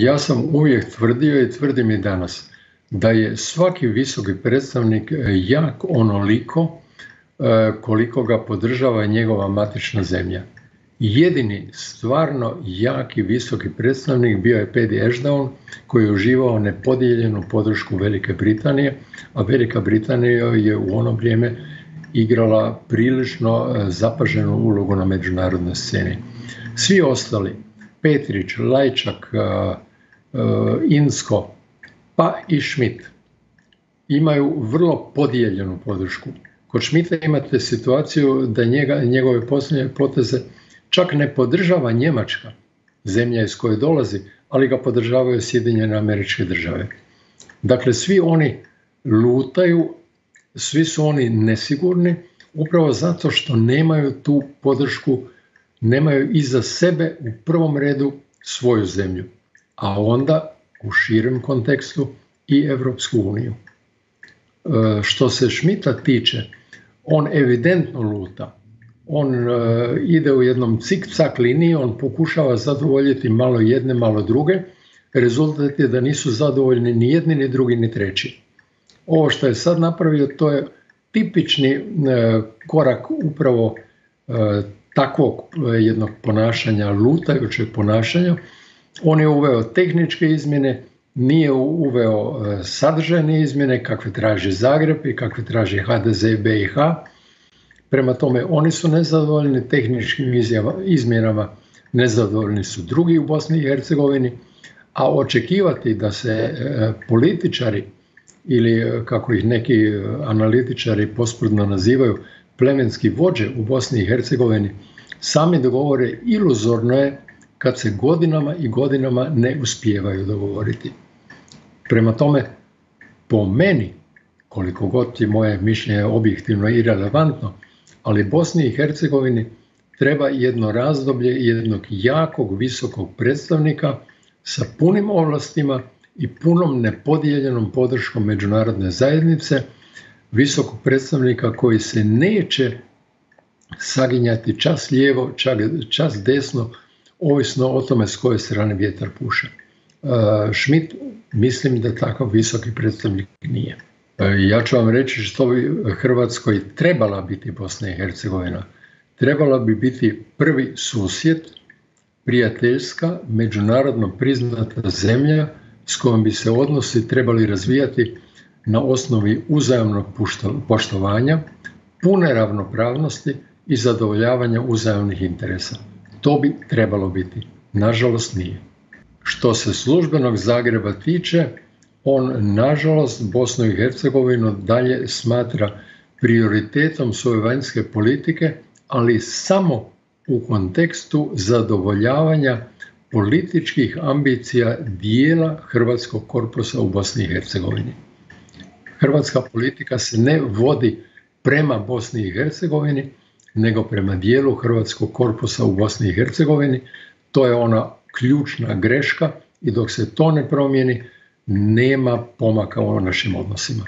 Ja sam uvijek tvrdio i tvrdim i danas da je svaki visoki predstavnik jak onoliko koliko ga podržava njegova matična zemlja. Jedini stvarno jaki visoki predstavnik bio je Pedi Ashdown koji je uživao nepodijeljenu podršku Velike Britanije, a Velika Britanija je u ono vrijeme igrala prilično e, zapaženu ulogu na međunarodnoj sceni. Svi ostali, Petrić, Lajčak, e, e, Insko, pa i Schmidt, imaju vrlo podijeljenu podršku. Kod Schmidta imate situaciju da njega, njegove posljednje poteze čak ne podržava Njemačka, zemlja iz koje dolazi, ali ga podržavaju Sjedinjene američke države. Dakle, svi oni lutaju, svi su oni nesigurni, upravo zato što nemaju tu podršku, nemaju iza sebe u prvom redu svoju zemlju, a onda u širem kontekstu i Evropsku uniju. E, što se Šmita tiče, on evidentno luta on e, ide u jednom cik-cak liniji, on pokušava zadovoljiti malo jedne, malo druge. Rezultat je da nisu zadovoljni ni jedni, ni drugi, ni treći. Ovo što je sad napravio, to je tipični e, korak upravo takvog jednog ponašanja, lutajućeg ponašanja. On je uveo tehničke izmjene, nije uveo sadržajne izmjene kakve traži Zagreb i kakve traži HDZ i BiH Prema tome, oni su nezadovoljni tehničkim izmjenama, nezadovoljni su drugi u Bosni i Hercegovini, a očekivati da se e, političari ili e, kako ih neki e, analitičari posprdno nazivaju plemenski vođe u Bosni i Hercegovini sami dogovore iluzorno je kad se godinama i godinama ne uspijevaju dogovoriti. Prema tome, po meni, koliko god je moje mišljenje objektivno i relevantno, ali Bosni i Hercegovini treba jedno razdoblje jednog jakog visokog predstavnika sa punim ovlastima i punom nepodijeljenom podrškom međunarodne zajednice, visokog predstavnika koji se neće saginjati čas lijevo, čas desno, ovisno o tome s koje strane vjetar puše. Schmidt mislim da takav visoki predstavnik nije. E, ja ću vam reći što bi Hrvatskoj trebala biti Bosna i Hercegovina. Trebala bi biti prvi susjed, prijateljska, međunarodno priznata zemlja s kojom bi se odnosi trebali razvijati na osnovi uzajamnog poštovanja, pune ravnopravnosti i zadovoljavanja uzajamnih interesa. To bi trebalo biti. Nažalost nije. Što se službenog Zagreba tiče, on nažalost Bosnu i Hercegovinu dalje smatra prioritetom svoje vanjske politike, ali samo u kontekstu zadovoljavanja političkih ambicija dijela hrvatskog korpusa u Bosni i Hercegovini. Hrvatska politika se ne vodi prema Bosni i Hercegovini, nego prema dijelu hrvatskog korpusa u Bosni i Hercegovini. To je ona ključna greška i dok se to ne promijeni, nema pomaka u našim odnosima.